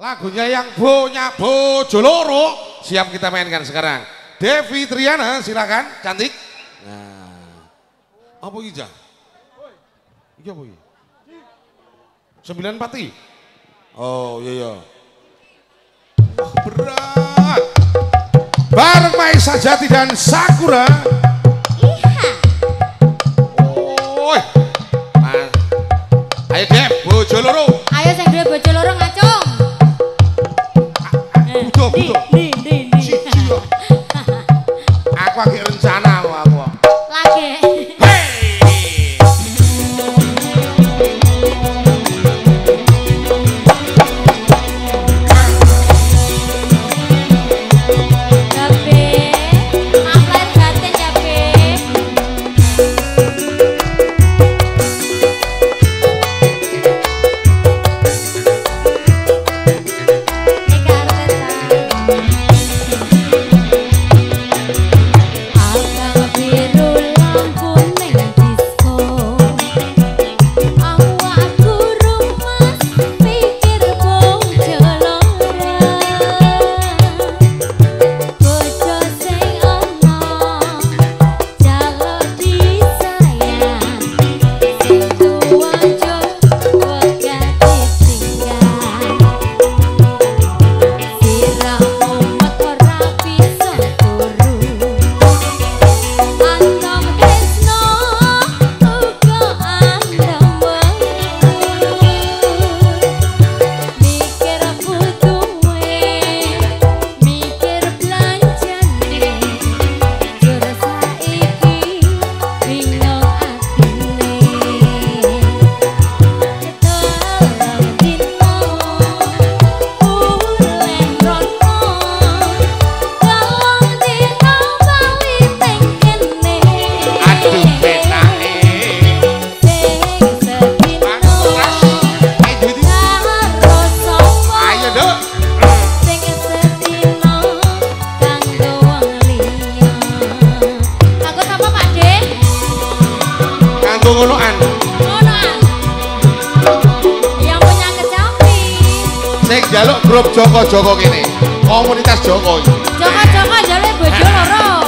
Lagunya yang punya bojo loro siap kita mainkan sekarang. Devi Triana silakan cantik. Nah. Apa Ija Jah? Sembilan pati. Oh, iya iya. Wah, berat. Bareng Maisa Jati dan Sakura sing jaluk grup Joko-Joko kene. Komunitas Joko. Joko-Joko jaluk bojo loro.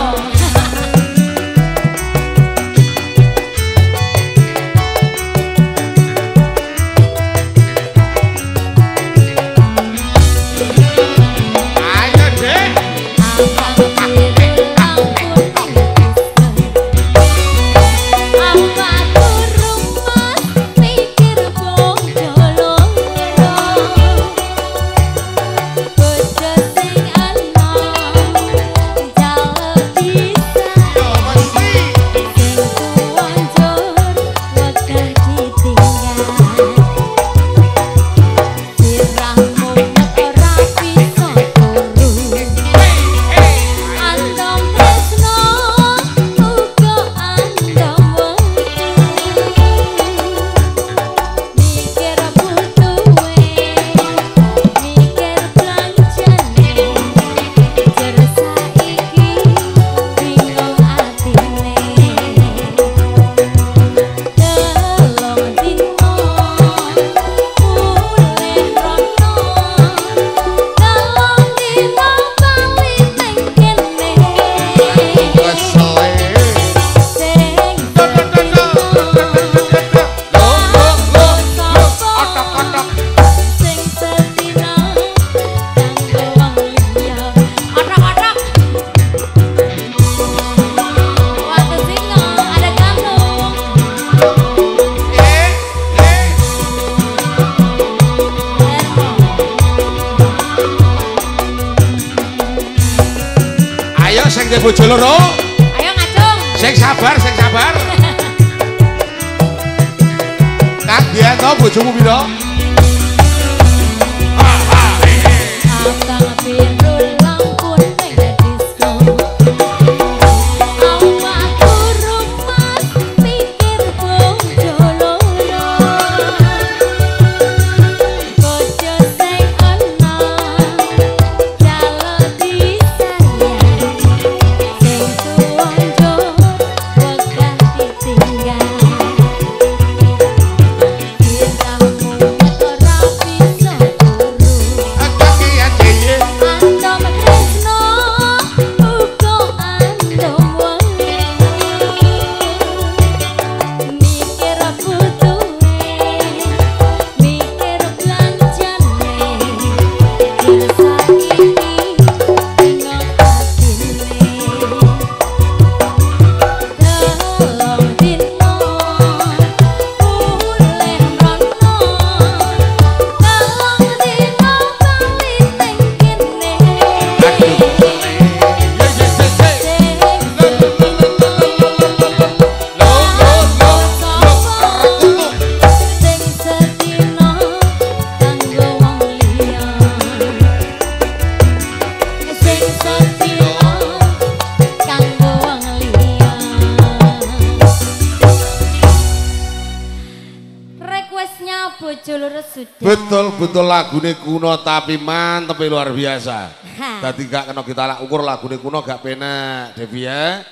ke bojo loro. Ayo ngajung. Sing sabar, sing sabar. Kang biyen to bojomu piro? Ha ha. Sudah. Betul betul lagune kuno tapi mantep luar biasa. Ha. Tadi gak kena kita ukur lagune kuno gak penak Devi ya.